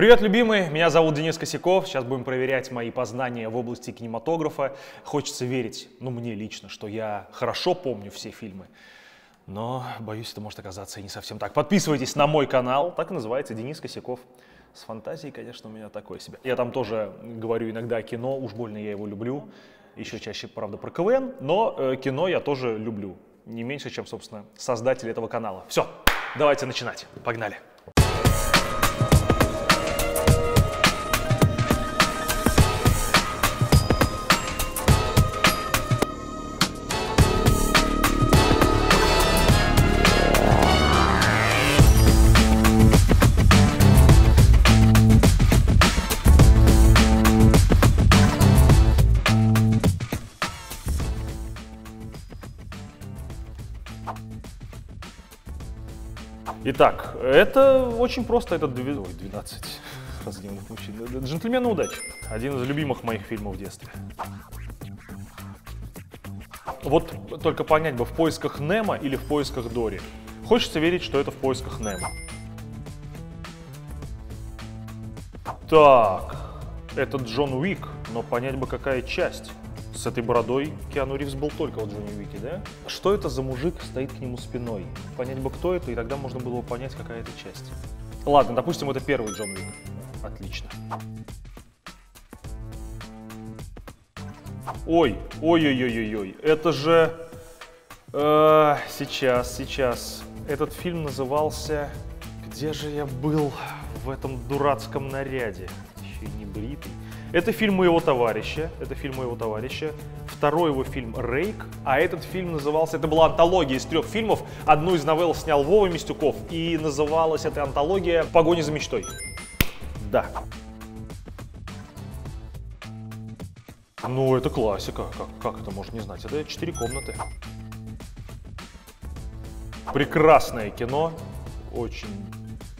Привет, любимые! Меня зовут Денис Косяков. Сейчас будем проверять мои познания в области кинематографа. Хочется верить, ну мне лично, что я хорошо помню все фильмы. Но, боюсь, это может оказаться и не совсем так. Подписывайтесь на мой канал, так и называется, Денис Косяков. С фантазией, конечно, у меня такое себе. Я там тоже говорю иногда о кино, уж больно я его люблю. Еще чаще, правда, про КВН, но э, кино я тоже люблю. Не меньше, чем, собственно, создатель этого канала. Все, давайте начинать. Погнали. Итак, это очень просто, это две- ой, 12 разгневанных мужчин. «Джентльмены удачи», один из любимых моих фильмов в детстве. Вот только понять бы, в поисках Немо или в поисках Дори. Хочется верить, что это в поисках Немо. Так, это Джон Уик, но понять бы, какая часть. С этой бородой Киану Ривз был только в Джонни Уике, да? Что это за мужик стоит к нему спиной? Понять бы, кто это, и тогда можно было бы понять, какая это часть. Ладно, допустим, это первый Джон Уик. Отлично. Ой, ой-ой-ой-ой-ой, это же... э, сейчас, сейчас. Этот фильм назывался... Где же я был в этом дурацком наряде? Еще и не бритый. Это фильм моего товарища, это фильм моего товарища. Второй его фильм «Рейк», а этот фильм назывался, это была антология из трех фильмов. Одну из новелл снял Вова Мистюков, и называлась эта антология «В погоне за мечтой». Да. Ну, это классика. Как, как это можно не знать? Это четыре комнаты. Прекрасное кино. Очень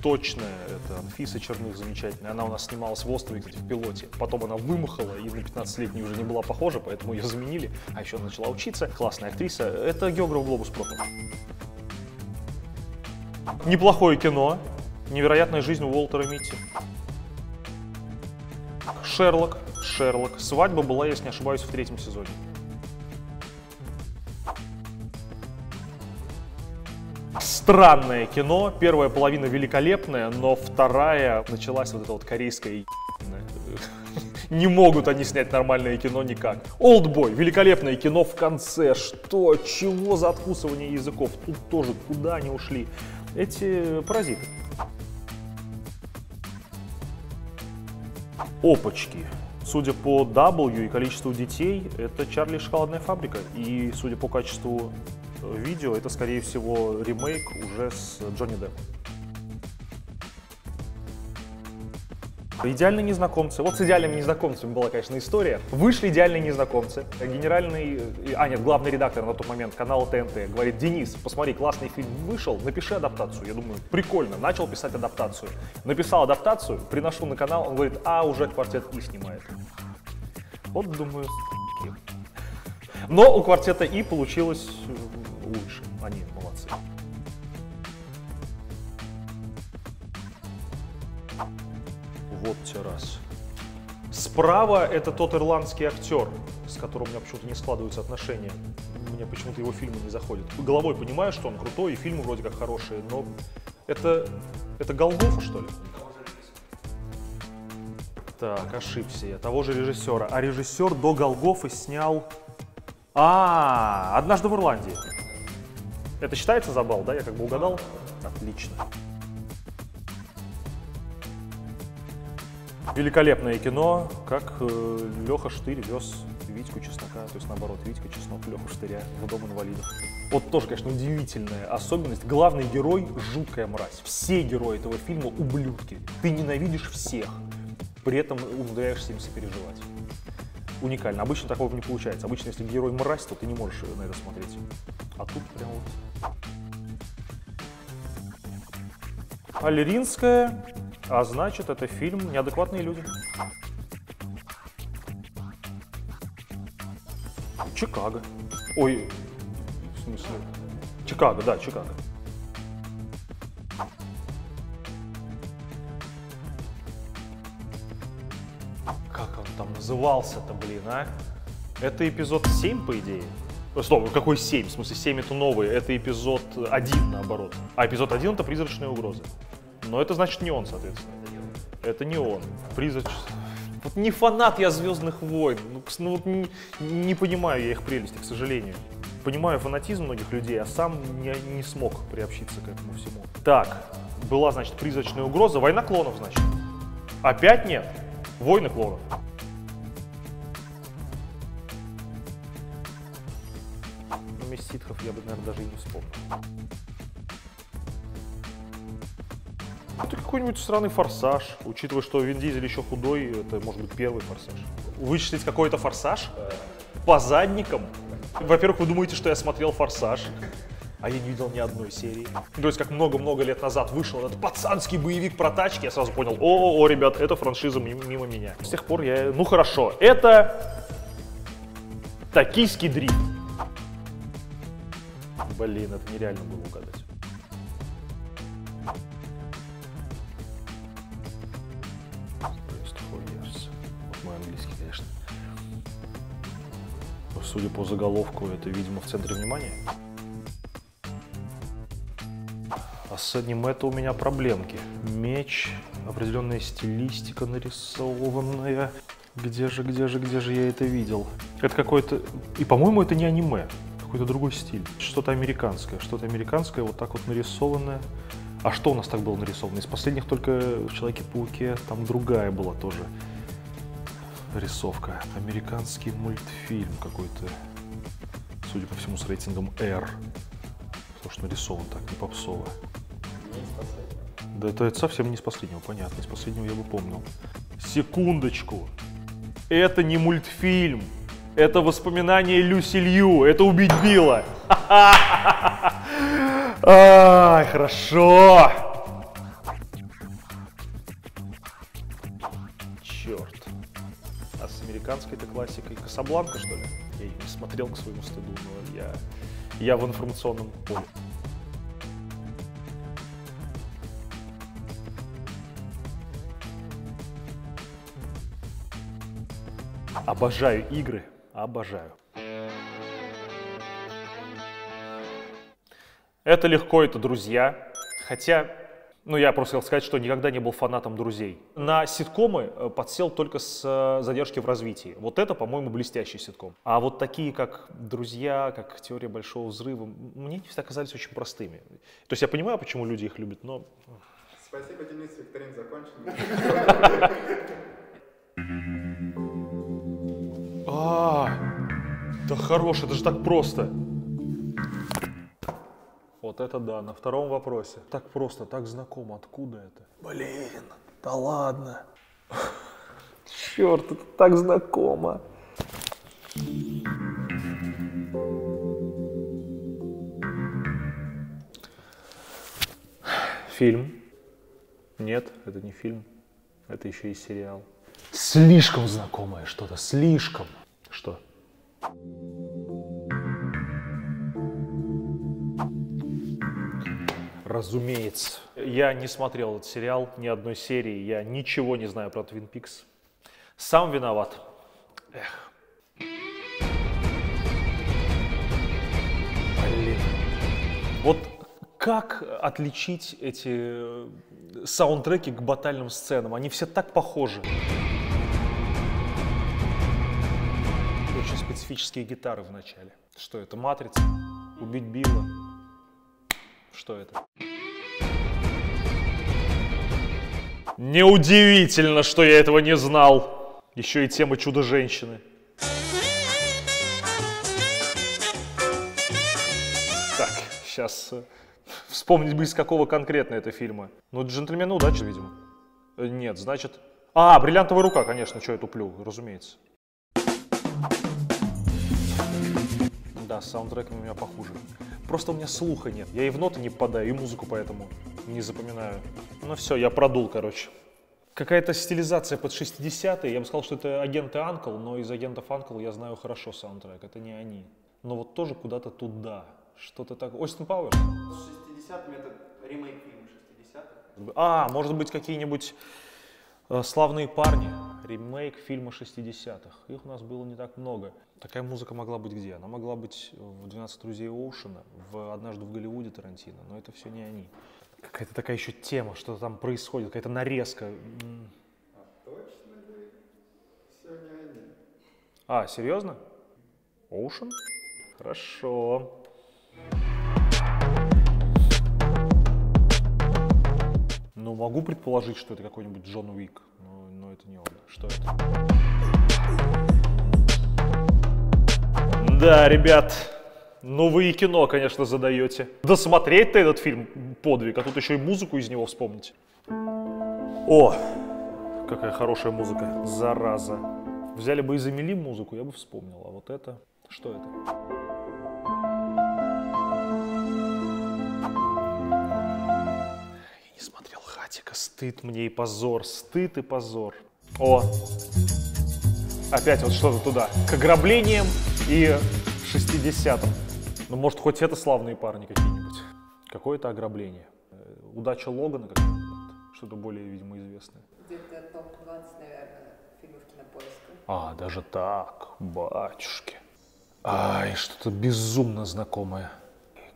точное. Это Анфиса Черных замечательная. Она у нас снималась в «Острове», кстати, в пилоте. Потом она вымахала и на 15-летней уже не была похожа, поэтому ее заменили. А еще начала учиться. Классная актриса. Это географ «Глобус пропил». Неплохое кино. Невероятная жизнь Уолтера Митти. Шерлок, Шерлок. Свадьба была, если не ошибаюсь, в третьем сезоне. Странное кино. Первая половина великолепная, но вторая началась вот эта вот корейская. Не могут они снять нормальное кино никак. Олдбой, великолепное кино в конце. Что? Чего за откусывание языков? Тут тоже куда они ушли? Эти паразиты. Опачки. Судя по W и количеству детей, это Чарли шоколадная фабрика. И судя по качеству видео, это, скорее всего, ремейк уже с Джонни Деппом. Идеальные незнакомцы. Вот с идеальными незнакомцами была, конечно, история. Вышли идеальные незнакомцы. Генеральный, э, а нет, главный редактор на тот момент канала ТНТ говорит, Денис, посмотри, классный фильм вышел, напиши адаптацию. Я думаю, прикольно, начал писать адаптацию. Написал адаптацию, приношу на канал, он говорит, а, уже квартет И снимает. Вот, думаю. Но у квартета И получилось. Они молодцы. Вот те раз. Справа это тот ирландский актер, с которым у меня почему-то не складываются отношения. Мне почему-то его фильмы не заходят. Головой понимаю, что он крутой, и фильмы вроде как хорошие, но это, это Голгофа, что ли? Так, ошибся я. Того же режиссера. А режиссер до Голгофы снял... А, однажды в Ирландии. Это считается за балл, да? Я как бы угадал? Отлично. Великолепное кино, как э, Леха Штырь вез Витьку Чеснока, то есть наоборот, Витька Чеснок, Леха Штыря в Дом инвалидов. Вот тоже, конечно, удивительная особенность. Главный герой – жуткая мразь. Все герои этого фильма – ублюдки. Ты ненавидишь всех, при этом умудряешься им сопереживать. Уникально. Обычно такого не получается. Обычно, если герой мразь, то ты не можешь на это смотреть. А тут прям вот Аллеринская, а значит, это фильм «Неадекватные люди». Чикаго. Ой, в смысле? Чикаго, да, Чикаго. Там назывался-то, блин, а? Это эпизод 7, по идее? Э, Стоп, какой 7? В смысле, 7 это новый, это эпизод 1, наоборот. А эпизод 1 это призрачные угрозы. Но это значит не он, соответственно. Это не он. Призрач... Вот не фанат я Звездных войн. Ну, ну вот не, не понимаю я их прелести, к сожалению. Понимаю фанатизм многих людей, а сам не, не смог приобщиться к этому всему. Так, была, значит, призрачная угроза. Война клонов, значит. Опять нет. Войны клонов. Ситхов я бы, наверное, даже и не вспомнил. Это какой-нибудь странный форсаж. Учитывая, что Вин Дизель еще худой, это может быть первый форсаж. Вычислить какой-то форсаж? По задникам? Во-первых, вы думаете, что я смотрел форсаж? А я не видел ни одной серии. То есть, как много-много лет назад вышел этот пацанский боевик про тачки, я сразу понял, о, о, ребят, это франшиза мимо, меня. С тех пор я, ну хорошо, это токийский дрифт. Блин, это нереально было угадать. Вот мой английский, конечно. Судя по заголовку, это, видимо, в центре внимания. А с аниме-то у меня проблемки. Меч, определенная стилистика нарисованная. Где же, где же, где же я это видел? Это какой-то... И, по-моему, это не аниме. Какой-то другой стиль. Что-то американское. Что-то американское, вот так вот нарисованное. А что у нас так было нарисовано? Из последних только в Человеке-пауке там другая была тоже рисовка. Американский мультфильм какой-то. Судя по всему, с рейтингом R. Потому что нарисован так, не попсово. Да это, это совсем не с последнего, понятно. Из последнего я бы помнил. Секундочку. Это не мультфильм. Это воспоминание Люси Лью. Это убить Билла. Ай, хорошо. Черт. А с американской-то классикой Касабланка, что ли? Я не смотрел к своему стыду, но я, я в информационном поле. Обожаю игры, обожаю. Это легко, это друзья. Хотя, ну я просто хотел сказать, что никогда не был фанатом друзей. На ситкомы э, подсел только с э, задержки в развитии. Вот это, по-моему, блестящий ситком. А вот такие, как «Друзья», как «Теория большого взрыва», мне они всегда казались очень простыми. То есть я понимаю, почему люди их любят, но Спасибо, Денис, викторин закончен. А, да хорош, это же так просто. Вот это да, на втором вопросе. Так просто, так знакомо. Откуда это? Блин, да ладно. Черт, это так знакомо. Фильм? Нет, это не фильм. Это еще и сериал. Слишком знакомое что-то, слишком. Разумеется. Я не смотрел этот сериал, ни одной серии. Я ничего не знаю про Твин Пикс. Сам виноват. Эх. Блин. Вот как отличить эти э, саундтреки к батальным сценам? Они все так похожи. Очень специфические гитары в начале. Что это? Матрица? Убить Билла? Что это? Неудивительно, что я этого не знал. Еще и тема Чудо-женщины. Так, сейчас вспомнить бы из какого конкретно это фильма. Ну, «Джентльмены удачи», видимо. Э, Нет, значит... А, «Бриллиантовая рука», конечно, что я туплю, разумеется. Да, с саундтреками у меня похуже. Просто у меня слуха нет. Я и в ноты не попадаю, и музыку поэтому не запоминаю. Ну все, я продул, короче. Какая-то стилизация под 60-е. Я бы сказал, что это агенты Анкл, но из агентов Анкл я знаю хорошо саундтрек. Это не они. Но вот тоже куда-то туда. Что-то так. Остин Пауэрс? С 60-ми это ремейк фильма 60-х. А, может быть, какие-нибудь э, славные парни. Ремейк фильма 60-х. Их у нас было не так много. Такая музыка могла быть где? Она могла быть в «12 друзей Оушена», в «Однажды в Голливуде» Тарантино, но это все не они. Какая-то такая еще тема, что там происходит, какая-то нарезка. А точно ли все не они? А, серьезно? Оушен? Хорошо. Ну, могу предположить, что это какой-нибудь Джон Уик, но, но это не он. Что это? Да, ребят, ну вы и кино, конечно, задаете. Досмотреть-то этот фильм подвиг, а тут еще и музыку из него вспомнить. О, какая хорошая музыка, зараза. Взяли бы и замели музыку, я бы вспомнил. А вот это, что это? Не смотрел Хатика, стыд мне и позор, стыд и позор. О, опять вот что-то туда, к ограблениям и 60-м. Ну, может, хоть это славные парни какие-нибудь. Какое-то ограбление. Э, Удача Логана какая-нибудь. Что-то более, видимо, известное. Где-то топ-20, наверное, фильмов кинопоиска. А, даже так, батюшки. Ай, что-то безумно знакомое.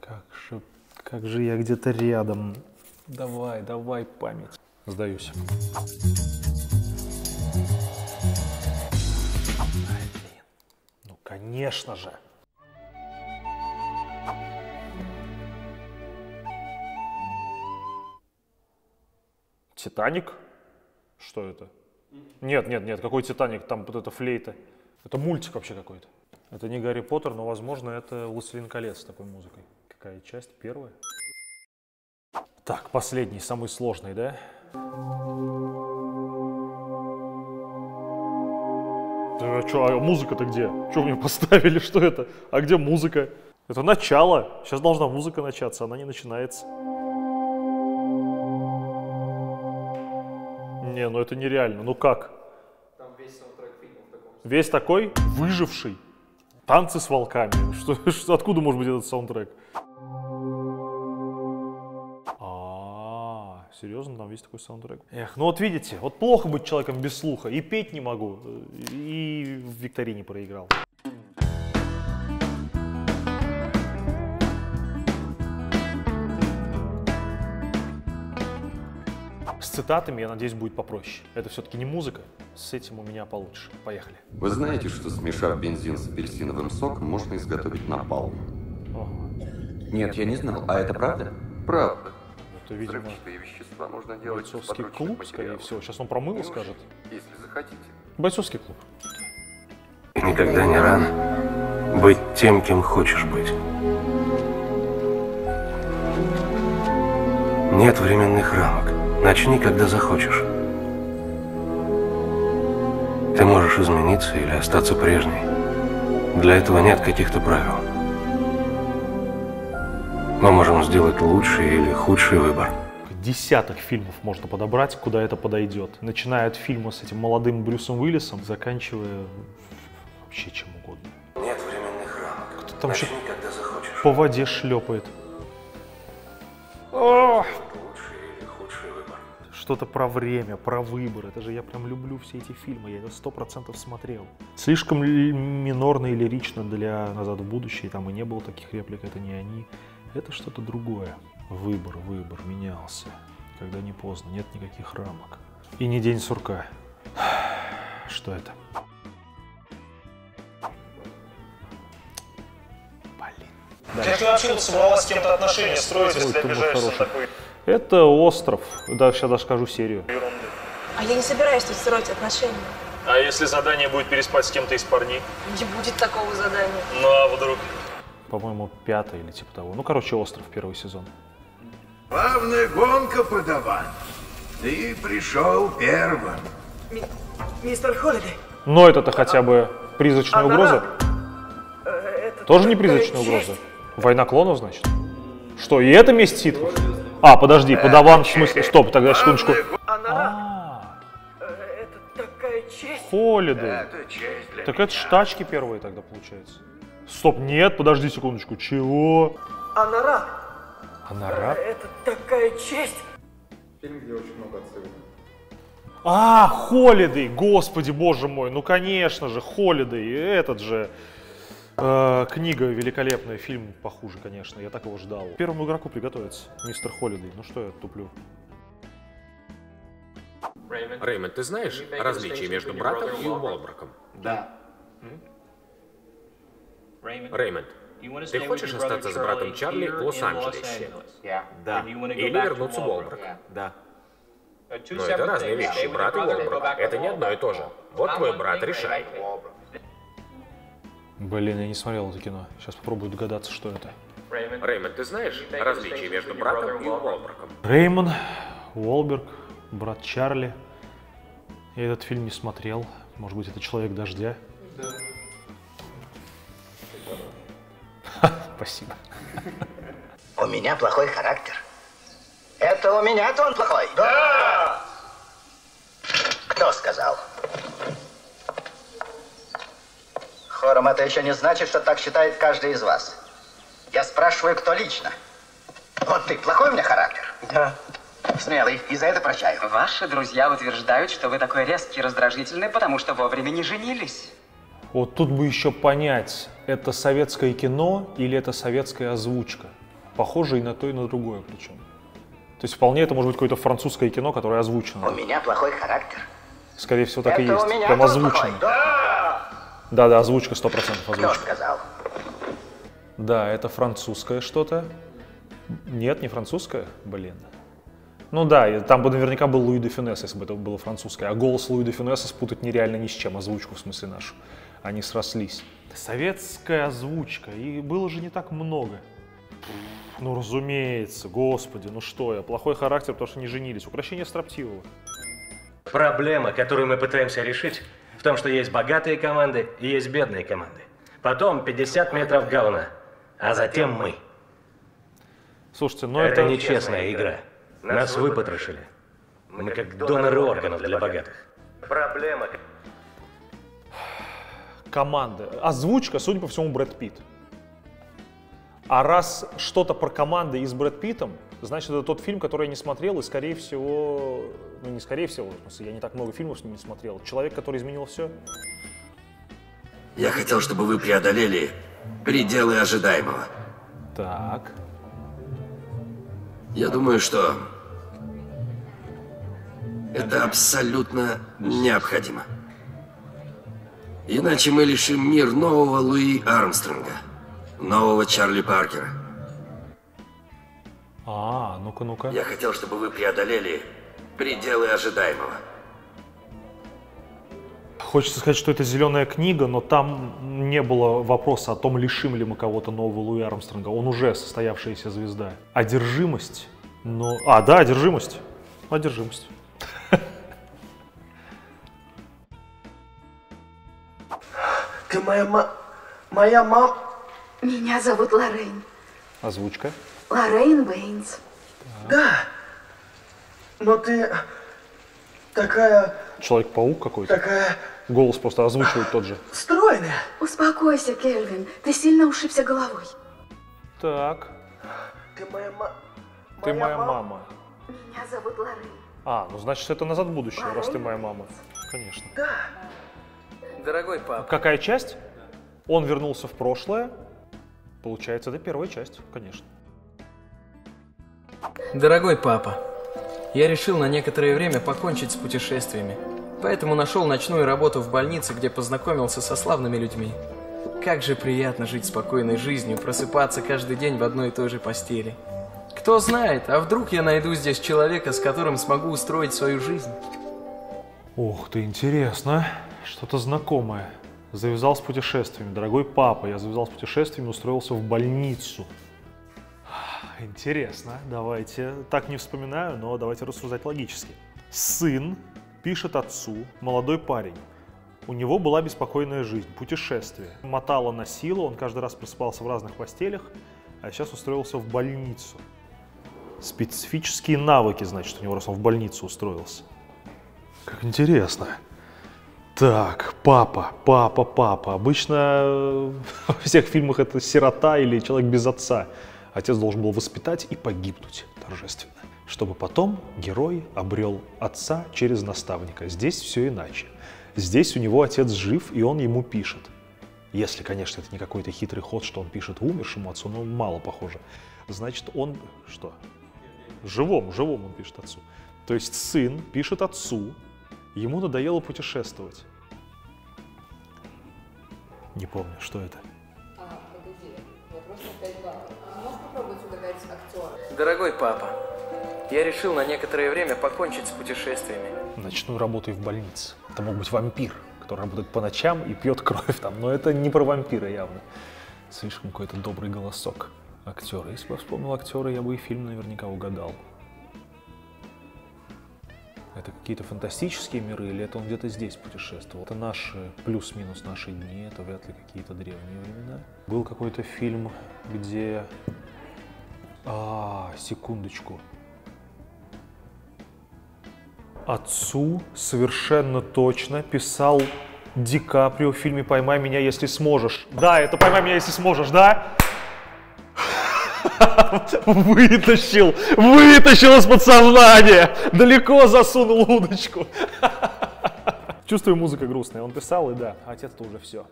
Как же, как же я где-то рядом. Давай, давай, память. Сдаюсь. Блин. Ну, конечно же. Титаник? Что это? Нет, нет, нет, какой Титаник? Там вот эта флейта. Это мультик вообще какой-то. Это не Гарри Поттер, но, возможно, это «Властелин колец» с такой музыкой. Какая часть? Первая? Так, последний, самый сложный, да? А что, а музыка-то где? Что мне поставили, что это? А где музыка? Это начало. Сейчас должна музыка начаться, она не начинается. Не, ну это нереально. Ну как? Там весь саундтрек фильма в таком Весь такой выживший. Танцы с волками. Что, что, откуда может быть этот саундтрек? Серьезно, там весь такой саундтрек. Эх, ну вот видите, вот плохо быть человеком без слуха. И петь не могу, и в викторине проиграл. С цитатами, я надеюсь, будет попроще. Это все-таки не музыка, с этим у меня получше. Поехали. Вы знаете, что смешав бензин с апельсиновым соком, можно изготовить напалм? Нет, я не знал. А это правда? Правда. Это, видимо, вещества можно делать бойцовский клуб, скорее материалов. всего. Сейчас он про мыло Не уж, скажет. Если захотите. Бойцовский клуб. Никогда не рано быть тем, кем хочешь быть. Нет временных рамок. Начни, когда захочешь. Ты можешь измениться или остаться прежней. Для этого нет каких-то правил. Мы можем сделать лучший или худший выбор. Десяток фильмов можно подобрать, куда это подойдет. Начиная от фильма с этим молодым Брюсом Уиллисом, заканчивая вообще чем угодно. Нет временных рамок. Кто там Начни, когда захочешь. по воде шлепает. Что-то про время, про выбор. Это же я прям люблю все эти фильмы. Я это сто процентов смотрел. Слишком ли- минорно и лирично для «Назад в будущее». Там и не было таких реплик, это не они. Это что-то другое. Выбор, выбор менялся. Когда не поздно, нет никаких рамок. И не день сурка. Что это? Блин. Как ты вообще собралась с кем-то отношения строить, если обижаешься такой Это остров. Да, сейчас даже скажу серию. А я не собираюсь тут строить отношения. А если задание будет переспать с кем-то из парней? Не будет такого задания. Ну а вдруг? По-моему, пятая или типа того. Ну, короче, остров первый сезон. Главная гонка, подаван. Ты пришел первым. Мистер Холидей, Но это-то хотя бы призрачная угроза. Тоже не призрачная угроза. Война клонов, значит? Что, и это месть ситхов? А, подожди, подаван в смысле... Стоп, тогда секундочку. А, это. Это для Так это ж тачки первые тогда получается. Стоп, нет, подожди секундочку. Чего? Анарат, Она раб? это такая честь. Фильм, где очень много отсылок. А, Холидей, господи, боже мой, ну конечно же, Холидей, этот же. Э, книга великолепная, фильм похуже, конечно, я так его ждал. Первому игроку приготовиться, мистер Холидей, ну что я туплю. Реймонд, ты знаешь различие между братом и Уолбраком? Да. Реймонд, ты хочешь остаться с братом Чарли в Лос-Анджелесе? Да. Или вернуться в Уолбрак? Да. Но это разные вещи, брат и Уолбрак. Это не одно и то же. Вот твой брат, решай. Блин, я не смотрел это кино. Сейчас попробую догадаться, что это. Реймонд, ты знаешь различие между братом и Уолбраком? Реймон, Уолберг, брат Чарли. Я этот фильм не смотрел. Может быть, это «Человек дождя»? Ха, Спасибо. У меня плохой характер. Это у меня-то он плохой? Да! Кто сказал? Хором это еще не значит, что так считает каждый из вас. Я спрашиваю, кто лично. Вот ты, плохой у меня характер? Да. Смелый, и за это прощаю. Ваши друзья утверждают, что вы такой резкий и раздражительный, потому что вовремя не женились. Вот тут бы еще понять, это советское кино или это советская озвучка. Похоже и на то, и на другое причем. То есть вполне это может быть какое-то французское кино, которое озвучено. У меня плохой характер. Скорее всего, так и это есть. у меня Прям озвучено. Да! Да-да, озвучка 100% Кто озвучка. сказал? Да, это французское что-то. Нет, не французское? Блин. Ну да, и там бы наверняка был Луи де Фюнес, если бы это было французское. А голос Луи де Фюнеса спутать нереально ни с чем, озвучку в смысле нашу. Они срослись. Советская озвучка, и было же не так много. Ну, разумеется, господи, ну что я, плохой характер, потому что не женились. Украшение строптивого. Проблема, которую мы пытаемся решить, в том, что есть богатые команды и есть бедные команды. Потом 50 метров говна, а затем мы. Слушайте, ну это, это... нечестная игра. Нас выпотрошили. Мы как доноры органов для богатых. Проблема. Команды. Озвучка, судя по всему, Брэд Питт. А раз что-то про команды и с Брэд Питтом, значит, это тот фильм, который я не смотрел, и, скорее всего, ну, не скорее всего, я не так много фильмов с ним не смотрел. Человек, который изменил все. Я хотел, чтобы вы преодолели пределы ожидаемого. Так. Я думаю, что это абсолютно необходимо. Иначе мы лишим мир нового Луи Армстронга, нового Чарли Паркера. А, ну-ка, ну-ка. Я хотел, чтобы вы преодолели пределы ожидаемого. Хочется сказать, что это зеленая книга, но там не было вопроса о том, лишим ли мы кого-то нового Луи Армстронга. Он уже состоявшаяся звезда. Одержимость? Ну, а, да, одержимость. Одержимость. Ты моя ма... Моя мам... Меня зовут Лоррейн. Озвучка. Лоррейн Бэйнс. Да. Но ты такая... Человек-паук какой-то. Такая Голос просто озвучивает тот же. стройная. Успокойся, Кельвин. Ты сильно ушибся головой. Так, Ты моя ма... ты моя мама. Меня зовут Лоррейн. А, ну значит, это назад в будущее, раз ты моя мама. Конечно. Да. Дорогой папа. Какая часть? Он вернулся в прошлое. Получается, это первая часть, конечно. Дорогой папа, я решил на некоторое время покончить с путешествиями. Поэтому нашел ночную работу в больнице, где познакомился со славными людьми. Как же приятно жить спокойной жизнью, просыпаться каждый день в одной и той же постели. Кто знает, а вдруг я найду здесь человека, с которым смогу устроить свою жизнь. Ух ты, интересно. Что-то знакомое. Завязал с путешествиями. Дорогой папа, я завязал с путешествиями, устроился в больницу. Интересно, давайте. Так не вспоминаю, но давайте рассуждать логически. Сын пишет отцу, молодой парень. У него была беспокойная жизнь, путешествие. Мотало на силу, он каждый раз просыпался в разных постелях, а сейчас устроился в больницу. Специфические навыки, значит, у него, раз он в больницу устроился. Как интересно. Так, папа, папа, папа. Обычно э, во всех фильмах это сирота или человек без отца. Отец должен был воспитать и погибнуть торжественно. чтобы потом герой обрел отца через наставника. Здесь все иначе. Здесь у него отец жив, и он ему пишет. Если, конечно, это не какой-то хитрый ход, что он пишет умершему отцу, но мало похоже. Значит, он что? Живому, живому он пишет отцу. То есть сын пишет отцу, ему надоело путешествовать. Не помню, что это. А, погоди, вопрос на 5 баллов. Можешь попробовать угадать актера? Дорогой папа, я решил на некоторое время покончить с путешествиями. Ночную работу и в больнице. Это мог быть вампир, который работает по ночам и пьет кровь там. Но это не про вампира явно. Слишком какой-то добрый голосок актера. Если бы я вспомнил актера, я бы и фильм наверняка угадал. Это какие-то фантастические миры или это он где-то здесь путешествовал? Это наши, плюс-минус наши дни, это вряд ли какие-то древние времена. Был какой-то фильм, где... А, секундочку. Отцу совершенно точно писал Ди Каприо в фильме «Поймай меня, если сможешь». Да, это «Поймай меня, если сможешь», да? Вытащил, вытащил из подсознания, далеко засунул удочку. Чувствую, музыка грустная. Он писал, и да, отец-то уже все.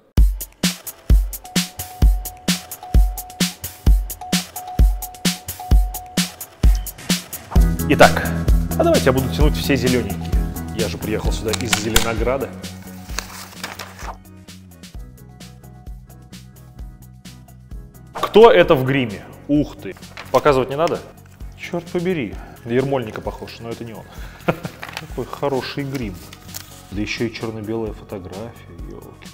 Итак, а давайте я буду тянуть все зелененькие. Я же приехал сюда из Зеленограда. Кто это в гриме? Ух ты. Показывать не надо? Черт побери. На Ермольника похож, но это не он. Какой хороший грим. Да еще и черно-белая фотография. елки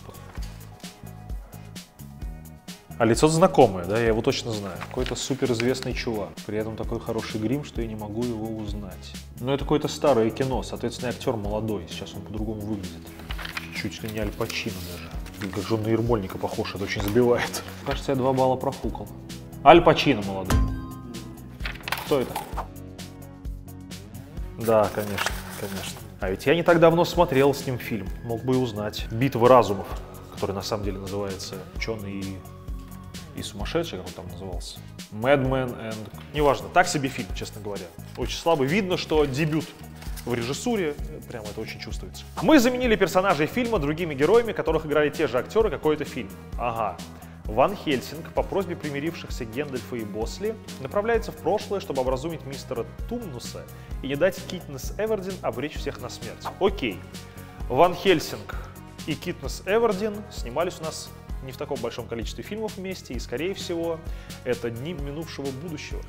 А лицо знакомое, да, я его точно знаю. Какой-то суперизвестный чувак. При этом такой хороший грим, что я не могу его узнать. Но это какое-то старое кино, соответственно, актер молодой. Сейчас он по-другому выглядит. Чуть ли не Аль Пачино даже. Как же он на Ермольника похож, это очень забивает. Кажется, я два балла профукал. Аль Пачино молодой. Кто это? Да, конечно, конечно. А ведь я не так давно смотрел с ним фильм, мог бы и узнать. «Битва разумов», который на самом деле называется «Ученый и, сумасшедший», как он там назывался. «Madman and...» Неважно, так себе фильм, честно говоря. Очень слабый. Видно, что дебют в режиссуре, прямо это очень чувствуется. Мы заменили персонажей фильма другими героями, которых играли те же актеры какой-то фильм. Ага. Ван Хельсинг по просьбе примирившихся Гендальфа и Босли направляется в прошлое, чтобы образумить мистера Тумнуса и не дать Китнес Эвердин обречь всех на смерть. Окей. Ван Хельсинг и Китнес Эвердин снимались у нас не в таком большом количестве фильмов вместе, и, скорее всего, это дни минувшего будущего.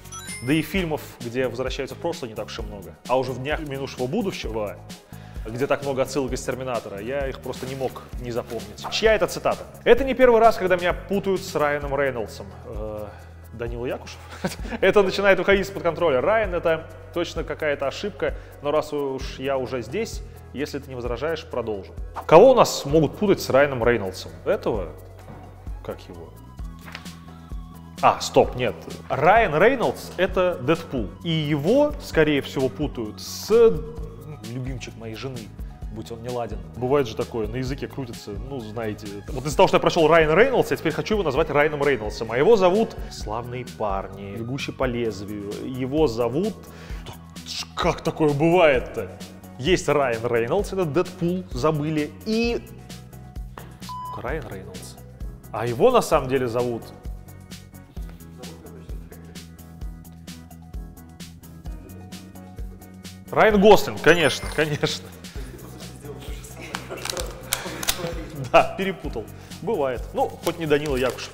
Да и фильмов, где возвращаются в прошлое, не так уж и много. А уже в днях минувшего будущего где так много отсылок из Терминатора, я их просто не мог не запомнить. Чья это цитата? Это не первый раз, когда меня путают с Райаном Рейнольдсом. Э, Данила Якушев. это начинает уходить из-под контроля. Райан это точно какая-то ошибка, но раз уж я уже здесь, если ты не возражаешь, продолжу. Кого у нас могут путать с Райаном Рейнольдсом? Этого? Как его? А, стоп, нет. Райан Рейнольдс — это Дэдпул. И его, скорее всего, путают с любимчик моей жены, будь он не ладен. Бывает же такое, на языке крутится, ну, знаете. Вот из-за того, что я прошел Райан Рейнольдс, я теперь хочу его назвать Райаном Рейнольдсом. А его зовут «Славные парни», «Бегущий по лезвию». Его зовут... Как такое бывает-то? Есть Райан Рейнольдс, это Дэдпул, забыли, и... Райан Рейнольдс. А его на самом деле зовут Райан Гослинг, конечно, конечно. Да, перепутал. Бывает. Ну, хоть не Данила Якушев.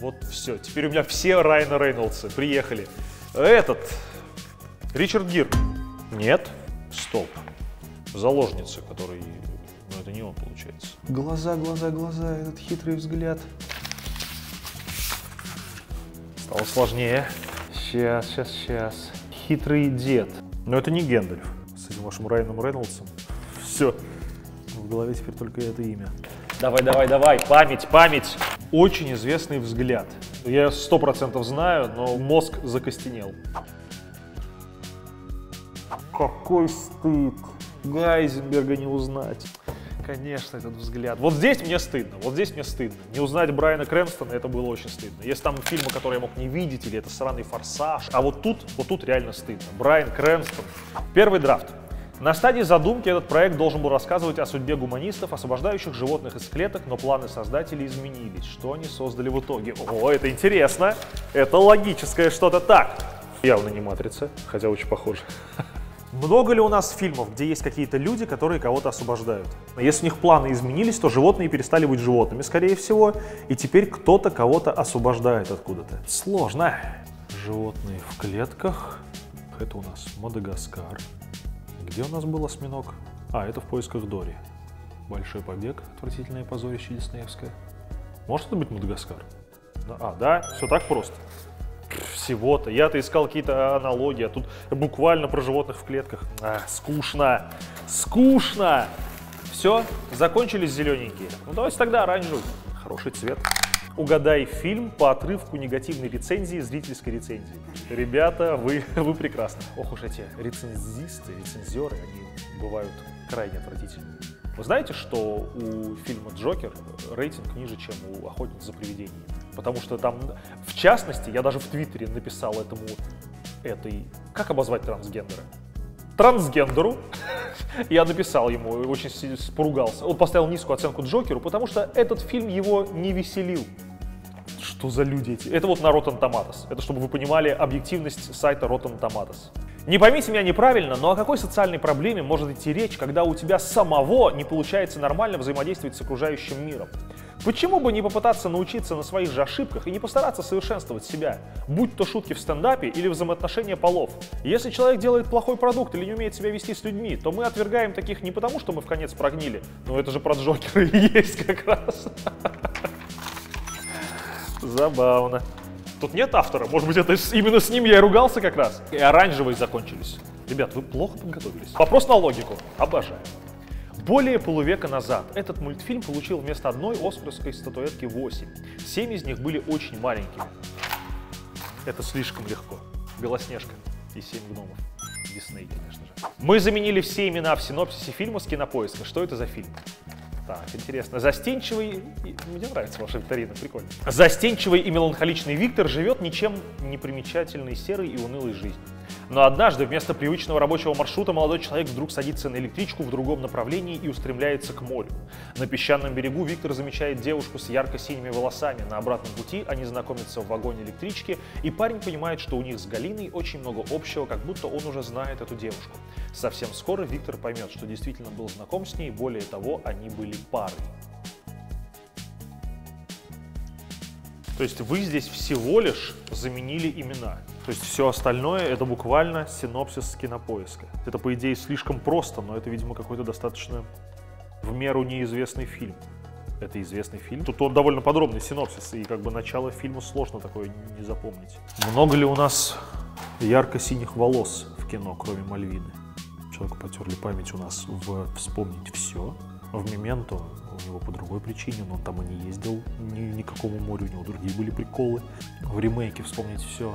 Вот все. Теперь у меня все Райана Рейнольдсы приехали. Этот. Ричард Гир. Нет. Стоп. Заложница, который... Ну, это не он, получается. Глаза, глаза, глаза, этот хитрый взгляд. Стало сложнее. Сейчас, сейчас, сейчас. Хитрый дед. Но это не Гендальф с этим вашим Райаном Рейнольдсом. Все. В голове теперь только это имя. Давай, давай, давай. Память, память. Очень известный взгляд. Я сто процентов знаю, но мозг закостенел. Какой стыд. Гайзенберга не узнать. Конечно, этот взгляд. Вот здесь мне стыдно, вот здесь мне стыдно. Не узнать Брайана Крэнстона, это было очень стыдно. Если там фильмы, которые я мог не видеть, или это сраный форсаж, а вот тут, вот тут реально стыдно. Брайан Крэнстон. Первый драфт. На стадии задумки этот проект должен был рассказывать о судьбе гуманистов, освобождающих животных из клеток, но планы создателей изменились. Что они создали в итоге? О, это интересно. Это логическое что-то так. Явно не матрица, хотя очень похоже. Много ли у нас фильмов, где есть какие-то люди, которые кого-то освобождают? Если у них планы изменились, то животные перестали быть животными, скорее всего, и теперь кто-то кого-то освобождает откуда-то. Сложно. Животные в клетках. Это у нас Мадагаскар. Где у нас был осьминог? А, это в поисках Дори. Большой побег, отвратительное позорище Диснеевское. Может это быть Мадагаскар? Да, а, да, все так просто. Всего-то. Я-то искал какие-то аналогии, а тут буквально про животных в клетках. А, скучно. Скучно. Все, закончились зелененькие. Ну давайте тогда оранжевый. Хороший цвет. Угадай фильм по отрывку негативной рецензии зрительской рецензии. Ребята, вы, вы прекрасны. Ох уж эти рецензисты, рецензеры, они бывают крайне отвратительны. Вы знаете, что у фильма «Джокер» рейтинг ниже, чем у «Охотницы за привидениями»? Потому что там, в частности, я даже в Твиттере написал этому, этой, как обозвать трансгендера? Трансгендеру, я написал ему, очень поругался. Он поставил низкую оценку Джокеру, потому что этот фильм его не веселил. Что за люди эти? Это вот на Rotten Tomatoes. Это чтобы вы понимали объективность сайта Rotten Tomatoes. Не поймите меня неправильно, но о какой социальной проблеме может идти речь, когда у тебя самого не получается нормально взаимодействовать с окружающим миром? Почему бы не попытаться научиться на своих же ошибках и не постараться совершенствовать себя, будь то шутки в стендапе или взаимоотношения полов? Если человек делает плохой продукт или не умеет себя вести с людьми, то мы отвергаем таких не потому, что мы в конец прогнили, но это же про Джокера и есть как раз. Забавно. Тут нет автора, может быть, это именно с ним я и ругался как раз. И оранжевые закончились. Ребят, вы плохо подготовились. Вопрос на логику. Обожаю. Более полувека назад этот мультфильм получил вместо одной оскаровской статуэтки 8. Семь из них были очень маленькими. Это слишком легко. Белоснежка и семь гномов. Дисней, конечно же. Мы заменили все имена в синопсисе фильма с кинопоиска. Что это за фильм? Так, интересно. Застенчивый... Мне нравится ваша викторина, прикольно. Застенчивый и меланхоличный Виктор живет ничем не примечательной серой и унылой жизнью. Но однажды вместо привычного рабочего маршрута молодой человек вдруг садится на электричку в другом направлении и устремляется к морю. На песчаном берегу Виктор замечает девушку с ярко-синими волосами. На обратном пути они знакомятся в вагоне электрички, и парень понимает, что у них с Галиной очень много общего, как будто он уже знает эту девушку. Совсем скоро Виктор поймет, что действительно был знаком с ней, более того, они были парой. То есть вы здесь всего лишь заменили имена. То есть все остальное это буквально синопсис с кинопоиска. Это по идее слишком просто, но это, видимо, какой-то достаточно в меру неизвестный фильм. Это известный фильм. Тут он довольно подробный синопсис, и как бы начало фильма сложно такое не запомнить. Много ли у нас ярко-синих волос в кино, кроме Мальвины? Человеку потерли память у нас в «Вспомнить все», в «Мементо» у него по другой причине, но он там и не ездил ни, ни к какому морю, у него другие были приколы. В ремейке «Вспомнить все»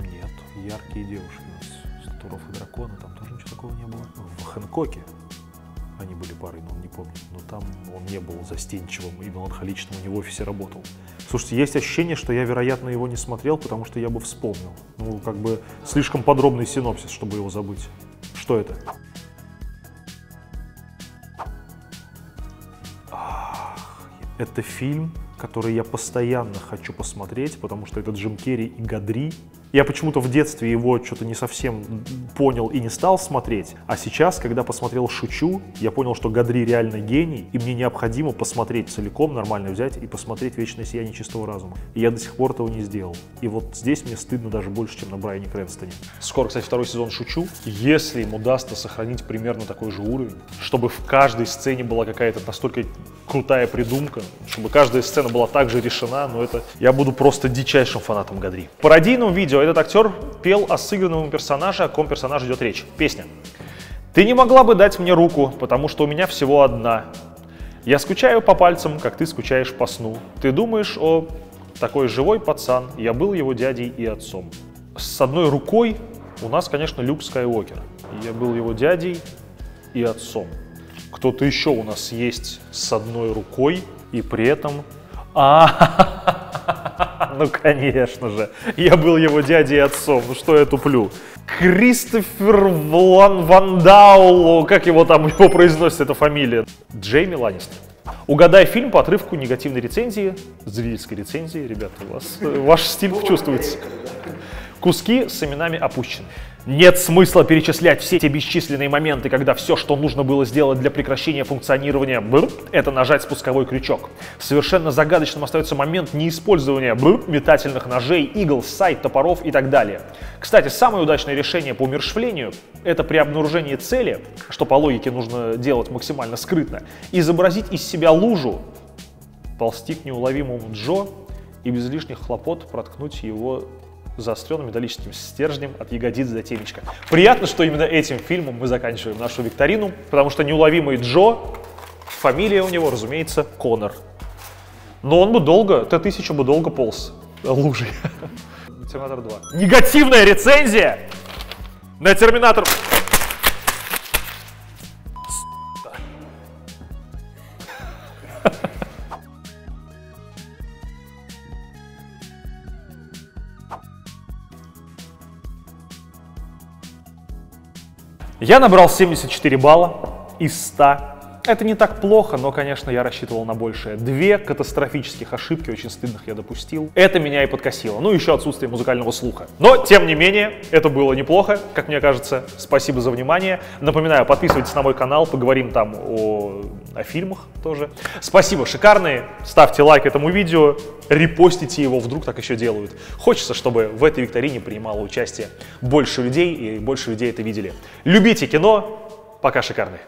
нет, яркие девушки у нас, Статуров и Драконы, там тоже ничего такого не было. В Хэнкоке они были парой, но он не помнит, но там он не был застенчивым и меланхоличным, у него в офисе работал. Слушайте, есть ощущение, что я, вероятно, его не смотрел, потому что я бы вспомнил. Ну, как бы слишком подробный синопсис, чтобы его забыть. Что это? Это фильм, который я постоянно хочу посмотреть, потому что это Джим Керри и Гадри. Я почему-то в детстве его что-то не совсем понял и не стал смотреть. А сейчас, когда посмотрел «Шучу», я понял, что Гадри реально гений, и мне необходимо посмотреть целиком, нормально взять и посмотреть «Вечное сияние чистого разума». И я до сих пор этого не сделал. И вот здесь мне стыдно даже больше, чем на Брайане Крэнстоне. Скоро, кстати, второй сезон «Шучу». Если им удастся сохранить примерно такой же уровень, чтобы в каждой сцене была какая-то настолько крутая придумка, чтобы каждая сцена была также решена, но это я буду просто дичайшим фанатом Гадри. В пародийном видео этот актер пел о сыгранном персонаже, о ком персонаж идет речь. Песня. «Ты не могла бы дать мне руку, потому что у меня всего одна. Я скучаю по пальцам, как ты скучаешь по сну. Ты думаешь о... Такой живой пацан, я был его дядей и отцом». С одной рукой у нас, конечно, Люк Скайуокер. Я был его дядей и отцом. Кто-то еще у нас есть с одной рукой и при этом... А, ну конечно же, я был его дядей и отцом, ну что я туплю. Кристофер Ван Вандаул, как его там его произносит эта фамилия? Джейми Ланнистер. Угадай фильм по отрывку негативной рецензии, зрительской рецензии, ребята, у вас э, ваш стиль чувствуется. Куски с именами опущены. Нет смысла перечислять все те бесчисленные моменты, когда все, что нужно было сделать для прекращения функционирования это нажать спусковой крючок. Совершенно загадочным остается момент неиспользования метательных ножей, игл, сайт, топоров и так далее. Кстати, самое удачное решение по умершвлению – это при обнаружении цели, что по логике нужно делать максимально скрытно, изобразить из себя лужу, ползти к неуловимому Джо и без лишних хлопот проткнуть его заостренным металлическим стержнем от ягодиц до темечка. Приятно, что именно этим фильмом мы заканчиваем нашу викторину, потому что неуловимый Джо, фамилия у него, разумеется, Конор. Но он бы долго, Т-1000 бы долго полз лужей. Терминатор 2. Негативная рецензия на Терминатор... Я набрал 74 балла из 100. Это не так плохо, но, конечно, я рассчитывал на большее. Две катастрофических ошибки, очень стыдных, я допустил. Это меня и подкосило. Ну, еще отсутствие музыкального слуха. Но, тем не менее, это было неплохо, как мне кажется. Спасибо за внимание. Напоминаю, подписывайтесь на мой канал, поговорим там о, о фильмах тоже. Спасибо, шикарные. Ставьте лайк этому видео, репостите его, вдруг так еще делают. Хочется, чтобы в этой викторине принимало участие больше людей, и больше людей это видели. Любите кино. Пока, шикарные.